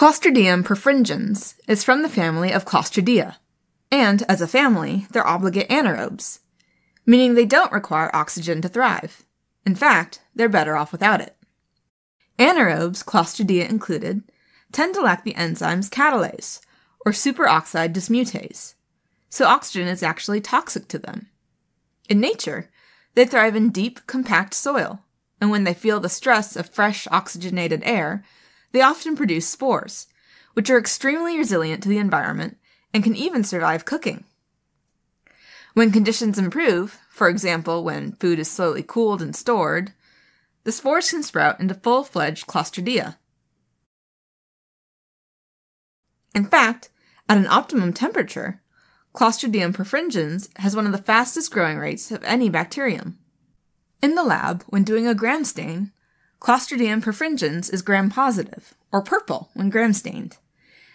Clostridium perfringens is from the family of Clostridia, and as a family, they're obligate anaerobes, meaning they don't require oxygen to thrive. In fact, they're better off without it. Anaerobes, Clostridia included, tend to lack the enzymes catalase, or superoxide dismutase, so oxygen is actually toxic to them. In nature, they thrive in deep, compact soil, and when they feel the stress of fresh, oxygenated air, they often produce spores, which are extremely resilient to the environment and can even survive cooking. When conditions improve, for example, when food is slowly cooled and stored, the spores can sprout into full fledged Clostridia. In fact, at an optimum temperature, Clostridium perfringens has one of the fastest growing rates of any bacterium. In the lab, when doing a gram stain, Clostridium perfringens is gram positive, or purple when gram stained,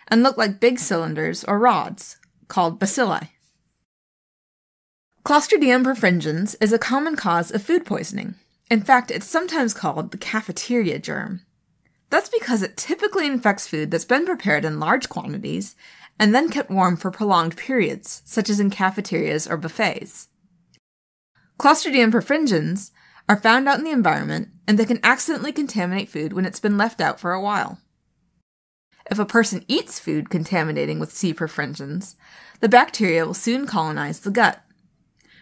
and look like big cylinders or rods, called bacilli. Clostridium perfringens is a common cause of food poisoning. In fact, it's sometimes called the cafeteria germ. That's because it typically infects food that's been prepared in large quantities and then kept warm for prolonged periods, such as in cafeterias or buffets. Clostridium perfringens are found out in the environment and they can accidentally contaminate food when it's been left out for a while. If a person eats food contaminating with C. perfringens, the bacteria will soon colonize the gut.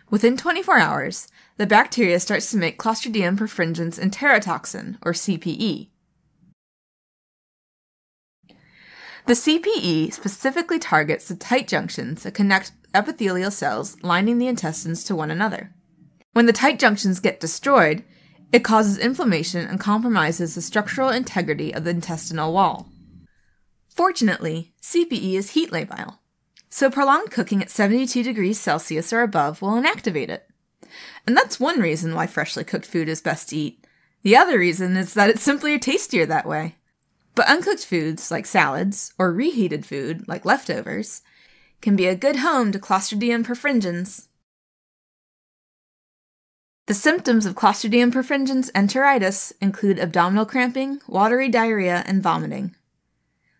Within 24 hours, the bacteria starts to make Clostridium perfringens enterotoxin, or CPE. The CPE specifically targets the tight junctions that connect epithelial cells lining the intestines to one another. When the tight junctions get destroyed, it causes inflammation and compromises the structural integrity of the intestinal wall. Fortunately, CPE is heat labile, so prolonged cooking at 72 degrees Celsius or above will inactivate it. And that's one reason why freshly cooked food is best to eat. The other reason is that it's simply tastier that way. But uncooked foods, like salads, or reheated food, like leftovers, can be a good home to Clostridium perfringens. The symptoms of Clostridium perfringens enteritis include abdominal cramping, watery diarrhea, and vomiting.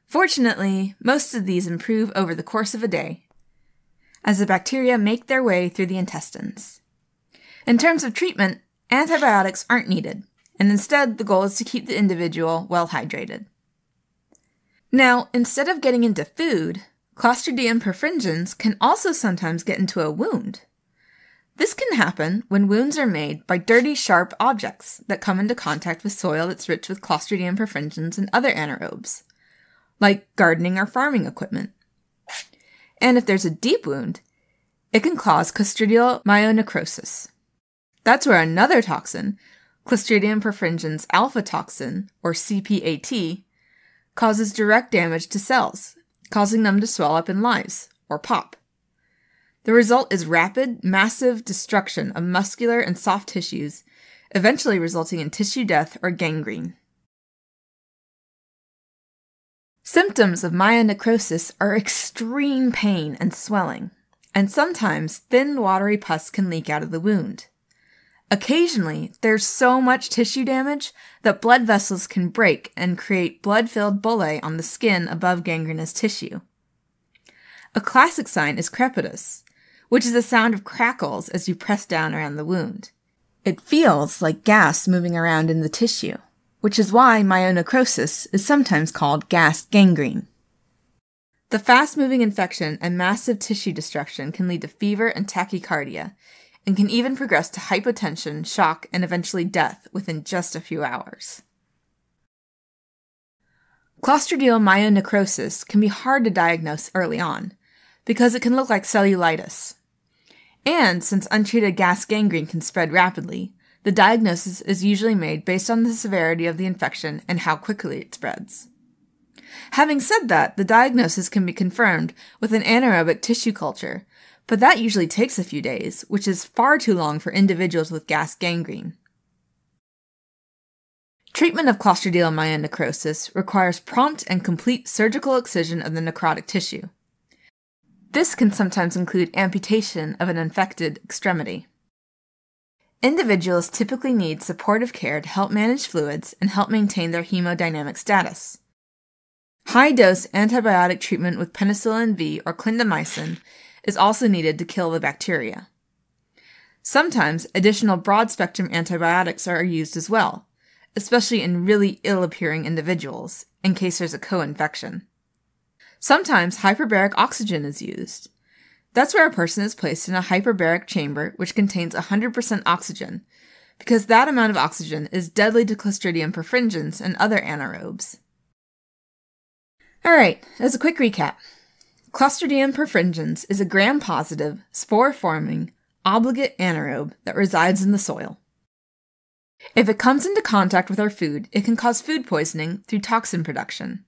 Fortunately, most of these improve over the course of a day, as the bacteria make their way through the intestines. In terms of treatment, antibiotics aren't needed, and instead the goal is to keep the individual well hydrated. Now, instead of getting into food, Clostridium perfringens can also sometimes get into a wound. This can happen when wounds are made by dirty, sharp objects that come into contact with soil that's rich with Clostridium perfringens and other anaerobes, like gardening or farming equipment. And if there's a deep wound, it can cause clostridial myonecrosis. That's where another toxin, Clostridium perfringens alpha toxin, or CPAT, causes direct damage to cells, causing them to swell up in lyse, or pop. The result is rapid, massive destruction of muscular and soft tissues, eventually resulting in tissue death or gangrene. Symptoms of myonecrosis are extreme pain and swelling, and sometimes thin, watery pus can leak out of the wound. Occasionally, there's so much tissue damage that blood vessels can break and create blood filled bullae on the skin above gangrenous tissue. A classic sign is crepitus, which is a sound of crackles as you press down around the wound. It feels like gas moving around in the tissue, which is why myonecrosis is sometimes called gas gangrene. The fast moving infection and massive tissue destruction can lead to fever and tachycardia, and can even progress to hypotension, shock, and eventually death within just a few hours. Clostridial myonecrosis can be hard to diagnose early on because it can look like cellulitis, and since untreated gas gangrene can spread rapidly, the diagnosis is usually made based on the severity of the infection and how quickly it spreads. Having said that, the diagnosis can be confirmed with an anaerobic tissue culture, but that usually takes a few days, which is far too long for individuals with gas gangrene. Treatment of clostridial myonecrosis requires prompt and complete surgical excision of the necrotic tissue. This can sometimes include amputation of an infected extremity. Individuals typically need supportive care to help manage fluids and help maintain their hemodynamic status. High dose antibiotic treatment with penicillin V or clindamycin is also needed to kill the bacteria. Sometimes additional broad spectrum antibiotics are used as well, especially in really ill appearing individuals, in case there's a co infection. Sometimes hyperbaric oxygen is used. That's where a person is placed in a hyperbaric chamber which contains 100% oxygen, because that amount of oxygen is deadly to Clostridium perfringens and other anaerobes. Alright, as a quick recap Clostridium perfringens is a gram positive, spore forming, obligate anaerobe that resides in the soil. If it comes into contact with our food, it can cause food poisoning through toxin production.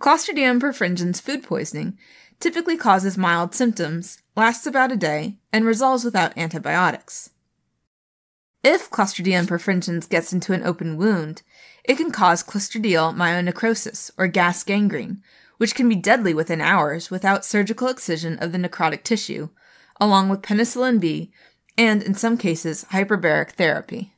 Clostridium perfringens food poisoning typically causes mild symptoms, lasts about a day, and resolves without antibiotics. If Clostridium perfringens gets into an open wound, it can cause clostridial myonecrosis or gas gangrene, which can be deadly within hours without surgical excision of the necrotic tissue, along with penicillin V and, in some cases, hyperbaric therapy.